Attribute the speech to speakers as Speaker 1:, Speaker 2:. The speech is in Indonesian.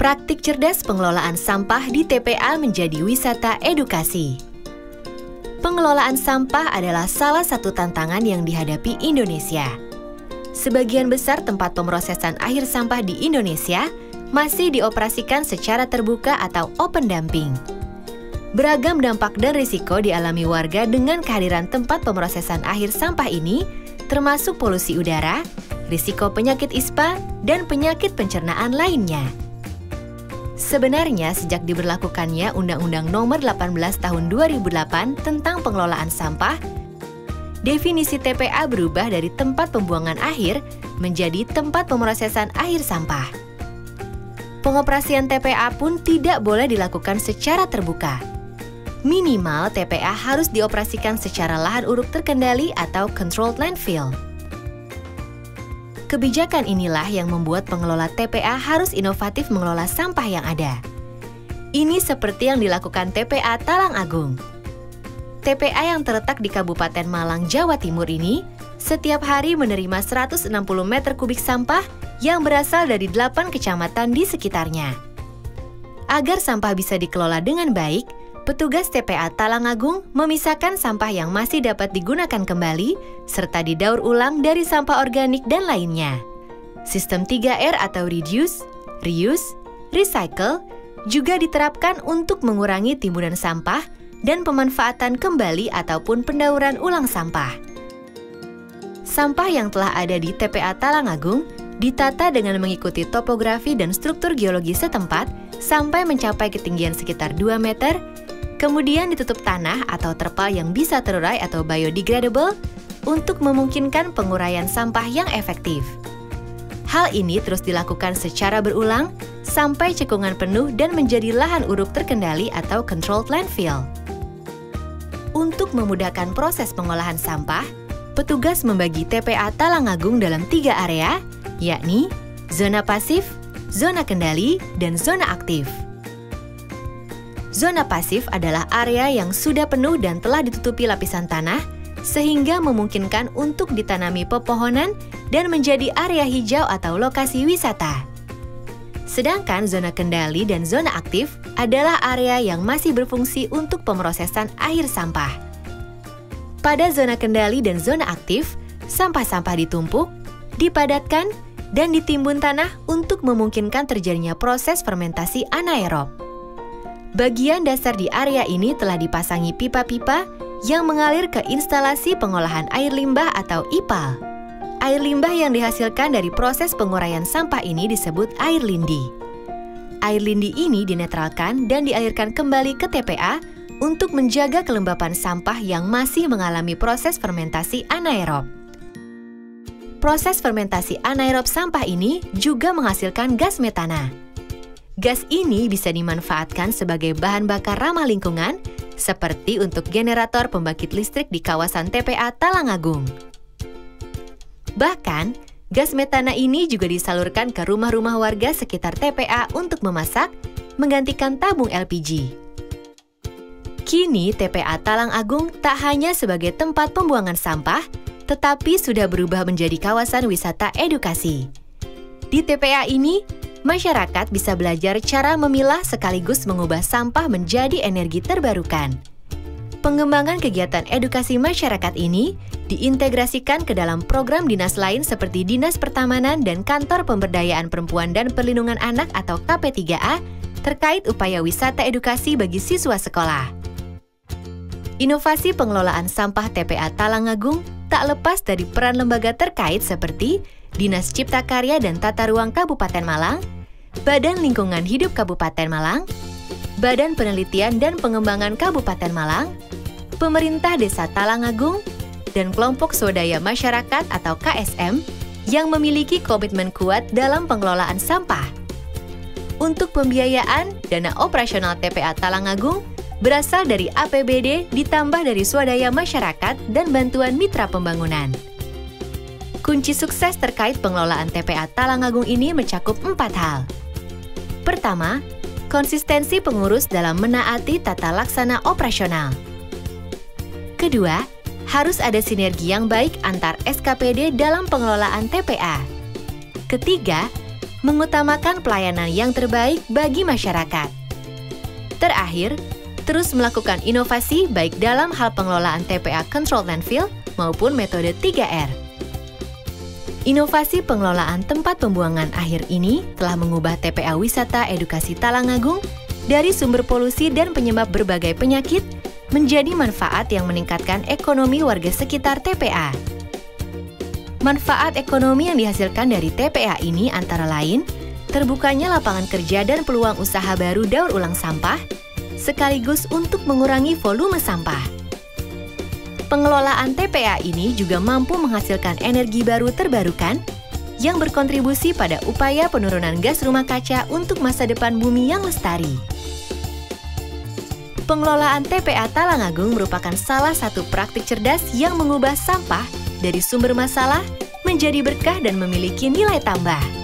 Speaker 1: Praktik cerdas pengelolaan sampah di TPA menjadi wisata edukasi. Pengelolaan sampah adalah salah satu tantangan yang dihadapi Indonesia. Sebagian besar tempat pemrosesan akhir sampah di Indonesia masih dioperasikan secara terbuka atau open dumping. Beragam dampak dan risiko dialami warga dengan kehadiran tempat pemrosesan akhir sampah ini, termasuk polusi udara, risiko penyakit ISPA, dan penyakit pencernaan lainnya. Sebenarnya sejak diberlakukannya Undang-Undang Nomor 18 Tahun 2008 tentang pengelolaan sampah, definisi TPA berubah dari tempat pembuangan akhir menjadi tempat pemrosesan akhir sampah. Pengoperasian TPA pun tidak boleh dilakukan secara terbuka. Minimal TPA harus dioperasikan secara lahan uruk terkendali atau controlled landfill. Kebijakan inilah yang membuat pengelola TPA harus inovatif mengelola sampah yang ada. Ini seperti yang dilakukan TPA Talang Agung. TPA yang terletak di Kabupaten Malang, Jawa Timur ini setiap hari menerima 160 meter kubik sampah yang berasal dari 8 kecamatan di sekitarnya. Agar sampah bisa dikelola dengan baik, petugas TPA Talangagung memisahkan sampah yang masih dapat digunakan kembali serta didaur ulang dari sampah organik dan lainnya. Sistem 3R atau reduce, reuse, recycle juga diterapkan untuk mengurangi timbunan sampah dan pemanfaatan kembali ataupun pendauran ulang sampah. Sampah yang telah ada di TPA Talangagung ditata dengan mengikuti topografi dan struktur geologi setempat sampai mencapai ketinggian sekitar 2 meter Kemudian ditutup tanah atau terpal yang bisa terurai atau biodegradable untuk memungkinkan penguraian sampah yang efektif. Hal ini terus dilakukan secara berulang sampai cekungan penuh dan menjadi lahan uruk terkendali atau controlled landfill. Untuk memudahkan proses pengolahan sampah, petugas membagi TPA Talangagung dalam tiga area, yakni zona pasif, zona kendali, dan zona aktif. Zona pasif adalah area yang sudah penuh dan telah ditutupi lapisan tanah, sehingga memungkinkan untuk ditanami pepohonan dan menjadi area hijau atau lokasi wisata. Sedangkan zona kendali dan zona aktif adalah area yang masih berfungsi untuk pemrosesan akhir sampah. Pada zona kendali dan zona aktif, sampah-sampah ditumpuk, dipadatkan, dan ditimbun tanah untuk memungkinkan terjadinya proses fermentasi anaerob. Bagian dasar di area ini telah dipasangi pipa-pipa yang mengalir ke instalasi pengolahan air limbah atau IPAL. Air limbah yang dihasilkan dari proses penguraian sampah ini disebut air lindi. Air lindi ini dinetralkan dan dialirkan kembali ke TPA untuk menjaga kelembapan sampah yang masih mengalami proses fermentasi anaerob. Proses fermentasi anaerob sampah ini juga menghasilkan gas metana Gas ini bisa dimanfaatkan sebagai bahan bakar ramah lingkungan, seperti untuk generator pembangkit listrik di kawasan TPA Talangagung. Bahkan, gas metana ini juga disalurkan ke rumah-rumah warga sekitar TPA untuk memasak, menggantikan tabung LPG. Kini TPA Talang Agung tak hanya sebagai tempat pembuangan sampah, tetapi sudah berubah menjadi kawasan wisata edukasi. Di TPA ini, masyarakat bisa belajar cara memilah sekaligus mengubah sampah menjadi energi terbarukan. Pengembangan kegiatan edukasi masyarakat ini diintegrasikan ke dalam program dinas lain seperti Dinas Pertamanan dan Kantor Pemberdayaan Perempuan dan Perlindungan Anak atau KP3A terkait upaya wisata edukasi bagi siswa sekolah. Inovasi pengelolaan sampah TPA Talangagung tak lepas dari peran lembaga terkait seperti Dinas Cipta Karya dan Tata Ruang Kabupaten Malang, Badan Lingkungan Hidup Kabupaten Malang, Badan Penelitian dan Pengembangan Kabupaten Malang, Pemerintah Desa Talangagung, dan kelompok swadaya masyarakat atau KSM yang memiliki komitmen kuat dalam pengelolaan sampah. Untuk pembiayaan, dana operasional TPA Talangagung berasal dari APBD ditambah dari swadaya masyarakat dan bantuan mitra pembangunan. Kunci sukses terkait pengelolaan TPA Talangagung ini mencakup empat hal. Pertama, konsistensi pengurus dalam menaati tata laksana operasional. Kedua, harus ada sinergi yang baik antar SKPD dalam pengelolaan TPA. Ketiga, mengutamakan pelayanan yang terbaik bagi masyarakat. Terakhir, terus melakukan inovasi baik dalam hal pengelolaan TPA Control Landfill maupun metode 3R. Inovasi pengelolaan tempat pembuangan akhir ini telah mengubah TPA Wisata Edukasi Talangagung dari sumber polusi dan penyebab berbagai penyakit menjadi manfaat yang meningkatkan ekonomi warga sekitar TPA. Manfaat ekonomi yang dihasilkan dari TPA ini antara lain terbukanya lapangan kerja dan peluang usaha baru daur ulang sampah, sekaligus untuk mengurangi volume sampah. Pengelolaan TPA ini juga mampu menghasilkan energi baru terbarukan yang berkontribusi pada upaya penurunan gas rumah kaca untuk masa depan bumi yang lestari. Pengelolaan TPA Talangagung merupakan salah satu praktik cerdas yang mengubah sampah dari sumber masalah menjadi berkah dan memiliki nilai tambah.